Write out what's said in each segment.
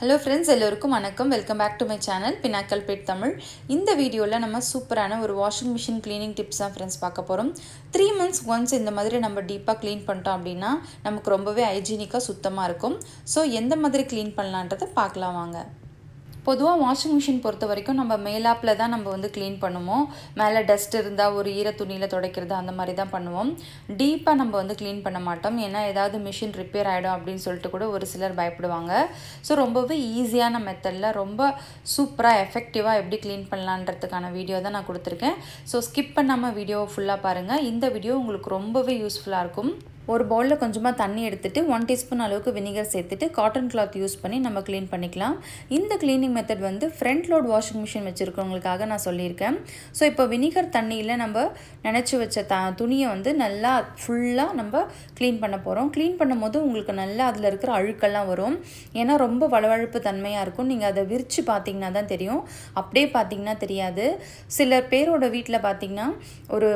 Hello friends எல்லோருக்கும் வணக்கம். Welcome back to my channel Pinnacle Pad Tamil இந்த வீடியோவில் நம்ம சூப்பரான ஒரு வாஷிங் மிஷின் க்ளீனிங் டிப்ஸ் தான் ஃப்ரெண்ட்ஸ் பார்க்க போகிறோம் த்ரீ மந்த்ஸ் ஒன்ஸ் இந்த மாதிரி நம்ம டீப்பாக க்ளீன் பண்ணிட்டோம் அப்படின்னா நமக்கு ரொம்பவே ஹைஜீனிக்காக சுத்தமாக இருக்கும். ஸோ எந்த மாதிரி க்ளீன் பண்ணலான்றதை பார்க்கலாம் வாங்க. பொதுவாக வாஷிங் மிஷின் பொறுத்த வரைக்கும் நம்ம மேலாப்பில் தான் நம்ம வந்து க்ளீன் பண்ணுவோம். மேலே டஸ்ட் இருந்தால் ஒரு ஈர துணியில் துடைக்கிறது அந்த மாதிரி தான் பண்ணுவோம். டீப்பாக நம்ம வந்து க்ளீன் பண்ண மாட்டோம். ஏன்னா ஏதாவது மிஷின் ரிப்பேர் ஆகிடும் அப்படின்னு சொல்லிட்டு கூட ஒரு சிலர் பயப்படுவாங்க. ஸோ ரொம்பவே ஈஸியான மெத்தடில் ரொம்ப சூப்பராக எஃபெக்டிவாக எப்படி க்ளீன் பண்ணலான்றதுக்கான வீடியோ தான் நான் கொடுத்துருக்கேன். ஸோ ஸ்கிப் பண்ணாமல் வீடியோ ஃபுல்லாக பாருங்கள் இந்த வீடியோ உங்களுக்கு ரொம்பவே யூஸ்ஃபுல்லாக இருக்கும். ஒரு பவுலில் கொஞ்சமாக தண்ணி எடுத்துகிட்டு ஒன் டீஸ்பூன் அளவுக்கு வினிகர் சேர்த்துட்டு காட்டன் கிளாத் யூஸ் பண்ணி நம்ம க்ளீன் பண்ணிக்கலாம். இந்த க்ளீனிங் மெத்தட் வந்து ஃப்ரண்ட் லோட் வாஷிங் மிஷின் வச்சுருக்கவங்களுக்காக நான் சொல்லியிருக்கேன். ஸோ இப்போ வினிகர் தண்ணியில் நம்ம நினச்சி வச்ச த துணியை வந்து நல்லா ஃபுல்லாக நம்ம க்ளீன் பண்ண போகிறோம் க்ளீன் பண்ணும்போது உங்களுக்கு நல்லா அதில் இருக்கிற அழுக்கெல்லாம் வரும். ஏன்னா ரொம்ப வளவழப்பு தன்மையாக இருக்கும். நீங்கள் அதை விரித்து பார்த்தீங்கன்னா தான் தெரியும். அப்படியே பார்த்தீங்கன்னா தெரியாது. சில பேரோட வீட்டில் பார்த்தீங்கன்னா ஒரு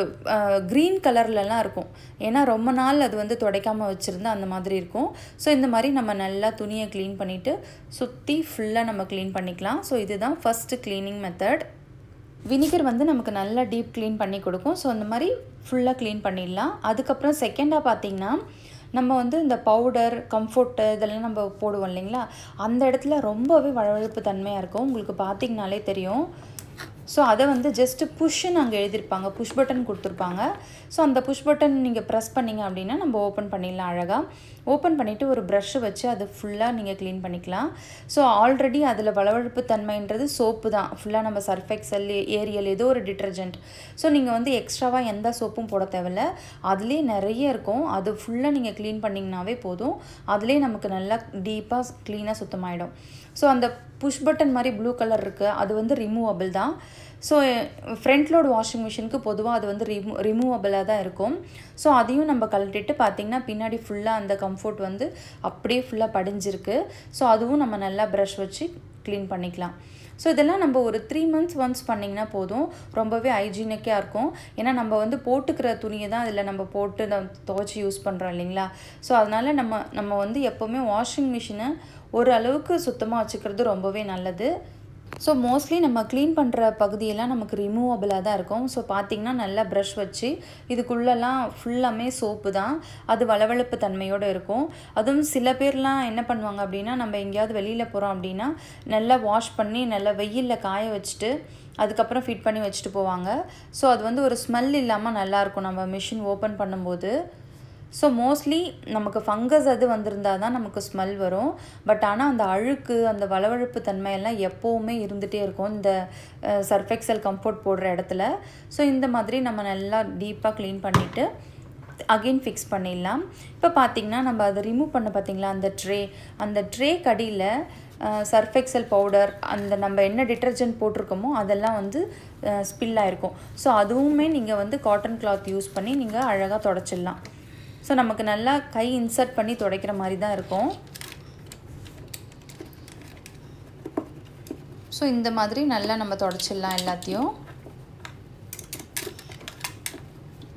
க்ரீன் கலர்லலாம் இருக்கும். ஏன்னா ரொம்ப நாள் அது வந்து துடைக்காமல் வச்சுருந்தா அந்த மாதிரி இருக்கும். ஸோ இந்த மாதிரி நம்ம நல்லா துணியை க்ளீன் பண்ணிவிட்டு சுற்றி ஃபுல்லாக நம்ம க்ளீன் பண்ணிக்கலாம். ஸோ இதுதான் ஃபஸ்ட்டு க்ளீனிங் மெத்தட் வினிகர் வந்து நமக்கு நல்லா டீப் க்ளீன் பண்ணி கொடுக்கும். ஸோ அந்த மாதிரி ஃபுல்லாக க்ளீன் பண்ணிடலாம். அதுக்கப்புறம் செகண்டாக பார்த்திங்கன்னா நம்ம வந்து இந்த பவுடர் கம்ஃபர்ட்டு இதெல்லாம் நம்ம போடுவோம் இல்லைங்களா? அந்த இடத்துல ரொம்பவே வளவழப்பு தன்மையாக இருக்கும். உங்களுக்கு பார்த்திங்கனாலே தெரியும். ஸோ அதை வந்து ஜஸ்ட்டு புஷ்ஷுன்னு அங்கே எழுதியிருப்பாங்க. புஷ் பட்டன் கொடுத்துருப்பாங்க. ஸோ அந்த புஷ் பட்டன் நீங்கள் ப்ரெஸ் பண்ணிங்க அப்படின்னா நம்ம ஓப்பன் பண்ணிடலாம் அழகாக ஓப்பன் பண்ணிவிட்டு ஒரு ப்ரஷ்ஷை வச்சு அது ஃபுல்லாக நீங்கள் க்ளீன் பண்ணிக்கலாம். ஸோ ஆல்ரெடி அதில் வளவழுப்பு தன்மைன்றது சோப்பு தான். ஃபுல்லாக நம்ம சர்ஃபெக்சல் ஏரியல் ஏதோ ஒரு டிட்டர்ஜென்ட் ஸோ நீங்கள் வந்து எக்ஸ்ட்ராவாக எந்த சோப்பும் போட தேவையில்ல. அதுலேயே நிறைய இருக்கும். அது ஃபுல்லாக நீங்கள் க்ளீன் பண்ணிங்கனாவே போதும். அதுலேயே நமக்கு நல்லா டீப்பாக க்ளீனாக சுத்தமாயிடும். ஸோ அந்த புஷ் பட்டன் மாதிரி ப்ளூ கலர் இருக்குது அது வந்து ரிமூவபிள் தான். ஸோ ஃப்ரண்ட் லோட் வாஷிங் மிஷினுக்கு பொதுவாக அது வந்து ரிமூ ரிமூவபிளாக தான் இருக்கும். ஸோ அதையும் நம்ம கழட்டிட்டு பார்த்திங்கன்னா பின்னாடி ஃபுல்லாக அந்த கம்ஃபர்ட் வந்து அப்படியே ஃபுல்லாக படிஞ்சிருக்கு. ஸோ அதுவும் நம்ம நல்லா ப்ரஷ் வச்சு க்ளீன் பண்ணிக்கலாம். ஸோ இதெல்லாம் நம்ம ஒரு த்ரீ மந்த்ஸ் ஒன்ஸ் பண்ணிங்கன்னா போதும். ரொம்பவே ஹைஜீனிக்காக இருக்கும். ஏன்னா நம்ம வந்து போட்டுக்கிற துணியை தான் அதில் நம்ம போட்டு நம்ம துவைச்சி யூஸ் பண்ணுறோம் இல்லைங்களா? ஸோ அதனால் நம்ம நம்ம வந்து எப்போவுமே வாஷிங் மிஷினை ஓரளவுக்கு சுத்தமாக வச்சுக்கிறது ரொம்பவே நல்லது. ஸோ மோஸ்ட்லி நம்ம க்ளீன் பண்ணுற பகுதியெல்லாம் நமக்கு ரிமூவபிளாக தான் இருக்கும். ஸோ பார்த்திங்கன்னா நல்லா ப்ரஷ் வச்சு இதுக்குள்ளெல்லாம் ஃபுல்லாமே சோப்பு தான். அது வளவளப்பு தன்மையோடு இருக்கும். அதுவும் சில பேர்லாம் என்ன பண்ணுவாங்க அப்படின்னா நம்ம எங்கேயாவது வெளியில் போகிறோம் அப்படின்னா நல்லா வாஷ் பண்ணி நல்லா வெயிலில் காய வச்சுட்டு அதுக்கப்புறம் ஃபிட் பண்ணி வச்சுட்டு போவாங்க. ஸோ அது வந்து ஒரு ஸ்மெல் இல்லாமல் நல்லாயிருக்கும் நம்ம மிஷின் ஓப்பன் பண்ணும்போது. ஸோ மோஸ்ட்லி நமக்கு ஃபங்கஸ் அது வந்திருந்தால் தான் நமக்கு ஸ்மெல் வரும். பட் ஆனால் அந்த அழுக்கு அந்த வளவழுப்பு தன்மையெல்லாம் எப்போவுமே இருந்துகிட்டே இருக்கும். இந்த சர்ஃபெக்சல் கம்ஃபோர்ட் போடுற இடத்துல. ஸோ இந்த மாதிரி நம்ம நல்லா டீப்பாக க்ளீன் பண்ணிவிட்டு அகெயின் ஃபிக்ஸ் பண்ணிடலாம். இப்போ பார்த்திங்கன்னா நம்ம அதை ரிமூவ் பண்ண பார்த்திங்களா? அந்த ட்ரே அந்த ட்ரே கடியில் சர்ஃபெக்சல் பவுடர் அந்த நம்ம என்ன டிட்டர்ஜென்ட் போட்டிருக்கோமோ அதெல்லாம் வந்து ஸ்பில் ஆகிருக்கும் ஸோ அதுவுமே நீங்கள் வந்து காட்டன் கிளாத் யூஸ் பண்ணி நீங்கள் அழகாக தொடச்சிடலாம். ஸோ நமக்கு நல்லா கை இன்சர்ட் பண்ணி துடைக்கிற மாதிரி தான் இருக்கும். ஸோ இந்த மாதிரி நல்லா நம்ம தொடச்சிடலாம் எல்லாத்தையும்.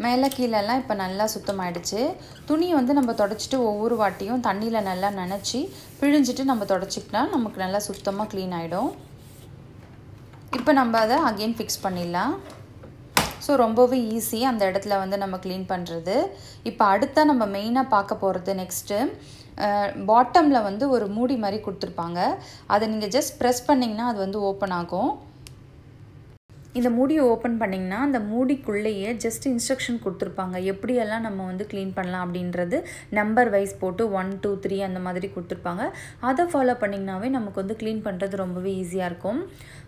மேலே கீழெல்லாம் இப்போ நல்லா சுத்தமாயிடுச்சு. துணியை வந்து நம்ம தொடச்சிட்டு ஒவ்வொரு வாட்டியும் தண்ணியில் நல்லா நனைச்சி பிழிஞ்சிட்டு நம்ம தொடச்சிக்கிட்டா நமக்கு நல்லா சுத்தமாக க்ளீன் ஆகிடும் இப்போ நம்ம அதை அகெயின் ஃபிக்ஸ் பண்ணிடலாம். ஸோ ரொம்பவே ஈஸி அந்த இடத்துல வந்து நம்ம க்ளீன் பண்ணுறது இப்போ அடுத்த நம்ம மெயினாக பார்க்க போகிறது நெக்ஸ்ட்டு பாட்டமில் வந்து ஒரு மூடி மாதிரி கொடுத்துருப்பாங்க. அதை நீங்கள் ஜஸ்ட் ப்ரெஸ் பண்ணிங்கன்னா அது வந்து ஓப்பன் ஆகும். இந்த மூடியை ஓப்பன் பண்ணிங்கன்னா அந்த மூடிக்குள்ளேயே ஜஸ்ட் இன்ஸ்ட்ரக்ஷன் கொடுத்துருப்பாங்க. எப்படியெல்லாம் நம்ம வந்து க்ளீன் பண்ணலாம் அப்படின்றது நம்பர் வைஸ் போட்டு ஒன் டூ த்ரீ அந்த மாதிரி கொடுத்துருப்பாங்க. அதை ஃபாலோ பண்ணிங்கனாவே நமக்கு வந்து க்ளீன் பண்ணுறது ரொம்பவே ஈஸியாக இருக்கும்.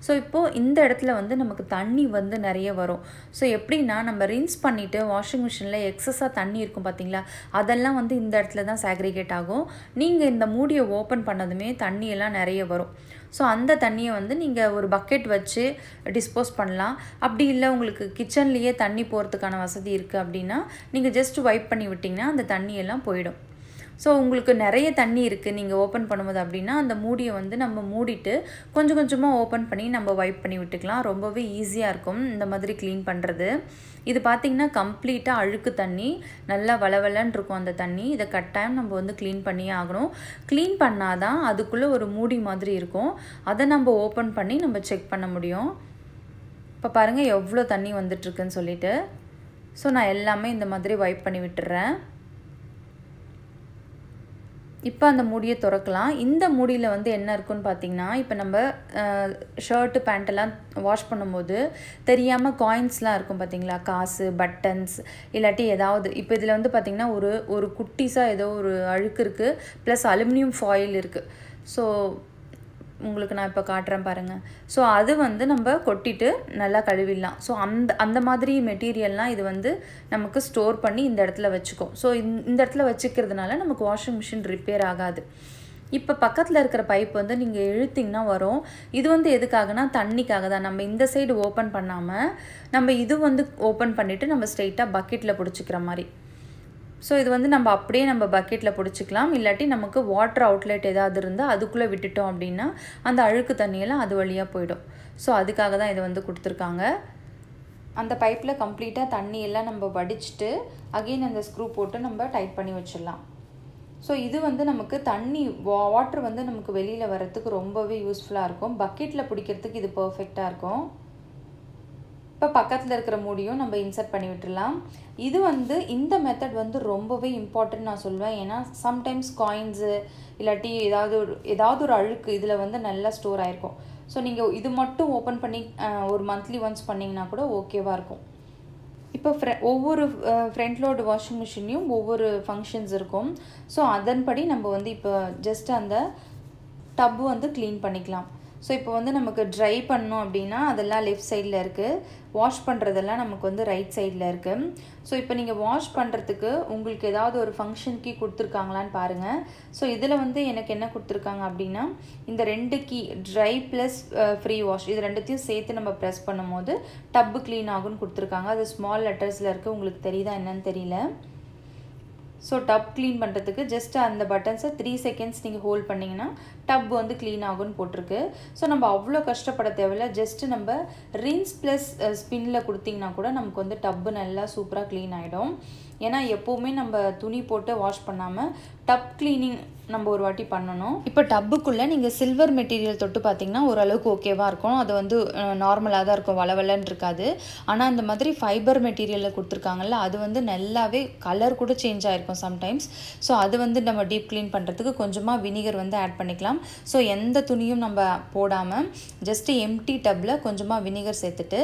ஸோ இப்போது இந்த இடத்துல வந்து நமக்கு தண்ணி வந்து நிறைய வரும். ஸோ எப்படின்னா நம்ம ரின்ஸ் பண்ணிவிட்டு வாஷிங் மிஷினில் எக்ஸஸாக தண்ணி இருக்கும் பார்த்தீங்களா அதெல்லாம் வந்து இந்த இடத்துல தான் சேக்ரிகேட் ஆகும். நீங்கள் இந்த மூடியை ஓப்பன் பண்ணதுமே தண்ணியெல்லாம் நிறைய வரும். ஸோ அந்த தண்ணியை வந்து நீங்கள் ஒரு பக்கெட் வச்சு டிஸ்போஸ் பண்ணலாம். அப்படி இல்லை உங்களுக்கு கிச்சன்லேயே தண்ணி போகிறதுக்கான வசதி இருக்குது அப்படின்னா நீங்கள் ஜஸ்ட் வைப் பண்ணி விட்டிங்கன்னா அந்த தண்ணியெல்லாம் போயிடும். ஸோ உங்களுக்கு நிறைய தண்ணி இருக்குது நீங்கள் ஓப்பன் பண்ணும்போது அப்படின்னா அந்த மூடியை வந்து நம்ம மூடிட்டு கொஞ்சம் கொஞ்சமாக ஓப்பன் பண்ணி நம்ம வைப் பண்ணி விட்டுக்கலாம். ரொம்பவே ஈஸியாக இருக்கும் இந்த மாதிரி க்ளீன் பண்ணுறது இது பார்த்திங்கன்னா கம்ப்ளீட்டாக அழுக்கு தண்ணி நல்லா வளவலன்னு இருக்கும் அந்த தண்ணி. இதை கட்டாயம் நம்ம வந்து க்ளீன் பண்ணியே ஆகணும். க்ளீன் பண்ணால் தான் அதுக்குள்ளே ஒரு மூடி மாதிரி இருக்கும். அதை நம்ம ஓப்பன் பண்ணி நம்ம செக் பண்ண முடியும். இப்போ பாருங்கள் எவ்வளோ தண்ணி வந்துட்டுருக்குன்னு சொல்லிட்டு. ஸோ நான் எல்லாமே இந்த மாதிரி வைப் பண்ணி விட்டுறேன். இப்போ அந்த மூடியை திறக்கலாம். இந்த மூடியில் வந்து என்ன இருக்குன்னு பார்த்தீங்கன்னா இப்போ நம்ம ஷர்ட்டு பேண்ட்டெல்லாம் வாஷ் பண்ணும்போது தெரியாமல் காயின்ஸ்லாம் இருக்கும் பார்த்தீங்களா? காசு பட்டன்ஸ் இல்லாட்டி ஏதாவது. இப்போ இதில் வந்து பார்த்திங்கன்னா ஒரு ஒரு குட்டிஸாக ஏதோ ஒரு அழுக்கு இருக்குது ப்ளஸ் அலுமினியம் ஃபாயில் இருக்குது ஸோ உங்களுக்கு நான் இப்போ காட்டுறேன் பாருங்கள் ஸோ அது வந்து நம்ம கொட்டிட்டு நல்லா கழுவிடலாம். ஸோ அந்த அந்த மாதிரி மெட்டீரியல்லாம் இது வந்து நமக்கு ஸ்டோர் பண்ணி இந்த இடத்துல வச்சுக்கும். ஸோ இந்த இடத்துல வச்சுக்கிறதுனால நமக்கு வாஷிங் மிஷின் ரிப்பேர் ஆகாது. இப்போ பக்கத்தில் இருக்கிற பைப் வந்து நீங்கள் இழுத்திங்கன்னா வரும். இது வந்து எதுக்காகனா தண்ணிக்காக தான். நம்ம இந்த சைடு ஓப்பன் பண்ணாமல் நம்ம இது வந்து ஓப்பன் பண்ணிவிட்டு நம்ம ஸ்ட்ரெயிட்டாக பக்கெட்டில் பிடிச்சிக்கிற மாதிரி. ஸோ இது வந்து நம்ம அப்படியே நம்ம பக்கெட்டில் பிடிச்சிக்கலாம். இல்லாட்டி நமக்கு வாட்டர் அவுட்லெட் ஏதாவது இருந்தால் அதுக்குள்ளே விட்டுட்டோம் அப்படின்னா அந்த அழுக்கு தண்ணியெல்லாம் அது வழியாக போயிடும். ஸோ அதுக்காக தான் இதை வந்து கொடுத்துருக்காங்க. அந்த பைப்பில் கம்ப்ளீட்டாக தண்ணி எல்லாம் நம்ம வடிச்சிட்டு அகெயின் அந்த ஸ்க்ரூ போட்டு நம்ம டைட் பண்ணி வச்சிடலாம். ஸோ இது வந்து நமக்கு தண்ணி வா வாட்ரு வந்து நமக்கு வெளியில் வரத்துக்கு ரொம்பவே யூஸ்ஃபுல்லாக இருக்கும். பக்கெட்டில் பிடிக்கிறதுக்கு இது பர்ஃபெக்டாக இருக்கும். இப்போ பக்கத்தில் இருக்கிற மூடியும் நம்ம இன்சர்ட் பண்ணி விட்டுடலாம் இது வந்து இந்த மெத்தட் வந்து ரொம்பவே இம்பார்ட்டன்ட் நான் சொல்லுவேன் ஏன்னா சம்டைம்ஸ் காயின்ஸு இல்லாட்டி ஏதாவது ஒரு ஏதாவது ஒரு அழுக்கு இதில் வந்து நல்லா ஸ்டோர் ஆகிருக்கும் ஸோ நீங்கள் இது மட்டும் ஓப்பன் பண்ணி ஒரு மந்த்லி ஒன்ஸ் பண்ணிங்கன்னா கூட ஓகேவாக இருக்கும். இப்போ ஃப்ரெ ஒவ்வொரு ஃப்ரண்ட் லோடு வாஷிங் மிஷின்லேயும் ஒவ்வொரு ஃபங்க்ஷன்ஸ் இருக்கும். ஸோ அதன்படி நம்ம வந்து இப்போ ஜஸ்ட் அந்த டப்பு வந்து க்ளீன் பண்ணிக்கலாம். ஸோ இப்போ வந்து நமக்கு ட்ரை பண்ணோம் அப்படின்னா அதெல்லாம் லெஃப்ட் சைடில் இருக்குது வாஷ் பண்ணுறதெல்லாம் நமக்கு வந்து ரைட் சைடில் இருக்குது ஸோ இப்போ நீங்கள் வாஷ் பண்ணுறதுக்கு உங்களுக்கு ஏதாவது ஒரு ஃபங்க்ஷன் கீ கொடுத்துருக்காங்களான்னு பாருங்கள் ஸோ இதில் வந்து எனக்கு என்ன கொடுத்துருக்காங்க அப்படின்னா இந்த ரெண்டு key dry plus free wash இது ரெண்டுத்தையும் சேர்த்து நம்ம ப்ரெஸ் பண்ணும்போது டப்பு க்ளீன் ஆகும்னு கொடுத்துருக்காங்க. அது ஸ்மால் லெட்டர்ஸில் இருக்குது உங்களுக்கு தெரியுதா என்னன்னு தெரியல. ஸோ டப் க்ளீன் பண்ணுறதுக்கு ஜஸ்ட் அந்த பட்டன்ஸை த்ரீ செகண்ட்ஸ் நீங்கள் ஹோல்ட் பண்ணிங்கன்னா டப் வந்து க்ளீன் ஆகும்னு போட்டிருக்கு. ஸோ நம்ம அவ்வளோ கஷ்டப்பட தேவையில்ல. ஜஸ்ட்டு நம்ம ரின்ஸ் ப்ளஸ் ஸ்பின்னில் கொடுத்திங்கன்னா கூட நமக்கு வந்து டப்பு நல்லா சூப்பராக க்ளீன் ஆகிடும் ஏன்னா எப்போவுமே நம்ம துணி போட்டு வாஷ் பண்ணாமல் டப் க்ளீனிங் நம்ம ஒரு வாட்டி பண்ணணும். இப்போ டப்புக்குள்ளே நீங்கள் சில்வர் மெட்டீரியல் தொட்டு பார்த்தீங்கன்னா ஓரளவுக்கு ஓகேவாக இருக்கும். அது வந்து நார்மலாக தான் இருக்கும். வளவலன்னு இருக்காது. ஆனால் இந்த மாதிரி ஃபைபர் மெட்டீரியலில் கொடுத்துருக்காங்கல்ல அது வந்து நல்லாவே கலர் கூட சேஞ்ச் ஆகிருக்கும் சம்டைம்ஸ் ஸோ அது வந்து நம்ம டீப் க்ளீன் பண்ணுறதுக்கு கொஞ்சமாக வினிகர் வந்து ஆட் பண்ணிக்கலாம். ஸோ எந்த துணியும் நம்ம போடாமல் ஜஸ்ட்டு எம்டி டப்பில் கொஞ்சமாக வினிகர் சேர்த்துட்டு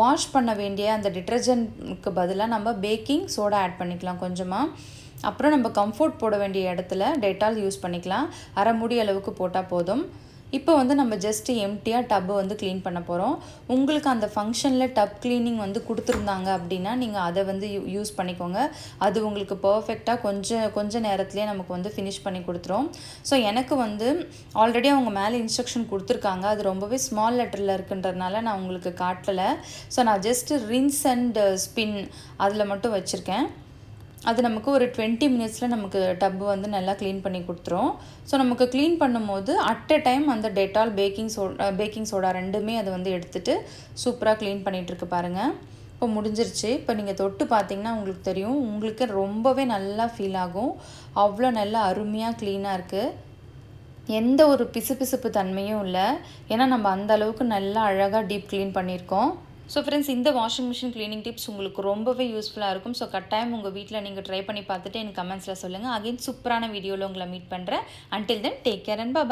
வாஷ் பண்ண வேண்டிய அந்த டிட்டர்ஜென்ட்க்கு பதிலாக நம்ம பேக்கிங் சோடா ஆட் பண்ணிக்கலாம் கொஞ்சமாக அப்புறம் நம்ம கம்ஃபோர்ட் போட வேண்டிய இடத்துல டெட்டால் யூஸ் பண்ணிக்கலாம். அரை முடி அளவுக்கு போட்டால் போதும். இப்போ வந்து நம்ம ஜஸ்ட்டு எம்டியாக டப்பு வந்து க்ளீன் பண்ண போகிறோம் உங்களுக்கு அந்த ஃபங்க்ஷனில் டப் க்ளீனிங் வந்து கொடுத்துருந்தாங்க அப்படின்னா நீங்கள் அதை வந்து யூ யூஸ் பண்ணிக்கோங்க. அது உங்களுக்கு பர்ஃபெக்டாக கொஞ்சம் கொஞ்ச நேரத்துலேயே நமக்கு வந்து ஃபினிஷ் பண்ணி கொடுத்துரும். ஸோ எனக்கு வந்து ஆல்ரெடி அவங்க மேலே இன்ஸ்ட்ரக்ஷன் கொடுத்துருக்காங்க. அது ரொம்பவே ஸ்மால் லெட்டரில் இருக்குன்றதுனால நான் உங்களுக்கு காட்டலை. ஸோ நான் ஜஸ்ட்டு ரின்ஸ் அண்ட் ஸ்பின் அதில் மட்டும் வச்சுருக்கேன். அது நமக்கு ஒரு டுவெண்ட்டி மினிட்ஸில் நமக்கு டப்பு வந்து நல்லா க்ளீன் பண்ணி கொடுத்துரும். ஸோ நமக்கு க்ளீன் பண்ணும்போது அட் எ டைம் அந்த Dettol baking so baking soda ரெண்டுமே அதை வந்து எடுத்துகிட்டு சூப்பராக க்ளீன் பண்ணிகிட்ருக்கு பாருங்கள் இப்போ முடிஞ்சிருச்சு. இப்போ நீங்கள் தொட்டு பார்த்தீங்கன்னா உங்களுக்கு தெரியும். உங்களுக்கு ரொம்பவே நல்லா ஃபீல் ஆகும். அவ்வளோ நல்லா அருமையாக க்ளீனாக இருக்குது எந்த ஒரு பிசுபிசுப்பு தன்மையும் இல்லை. ஏன்னா நம்ம அந்த அளவுக்கு நல்லா அழகாக டீப் க்ளீன் பண்ணியிருக்கோம். ஸோ ஃப்ரெண்ட்ஸ் இந்த வாஷிங் மிஷின் க்ளீனிங் டிப்ஸ் உங்களுக்கு ரொம்பவே யூஸ்ஃபுல்லாக இருக்கும். ஸோ கட்டாயம் உங்கள் வீட்டில் நீங்கள் ட்ரை பண்ணி பார்த்துட்டு எனக்கு கமெண்ட்ஸில் சொல்லுங்கள் அகைன் சூப்பரான வீடியோவில் உங்களை மீட் பண்ணுறேன் until then take care and bye